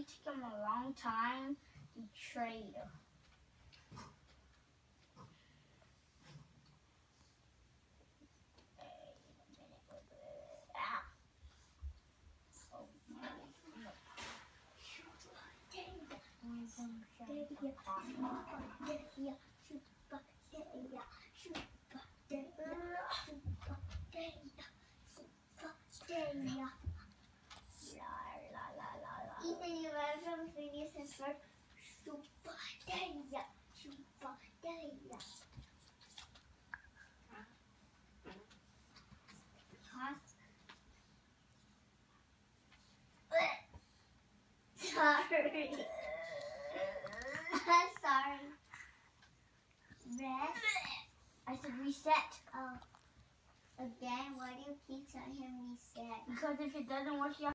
really took him a long time to trade. A Super Daya, Super Daya. Sorry. Sorry. Rest. I said reset. Oh. Again, why do you keep telling him reset? Because if it doesn't work, you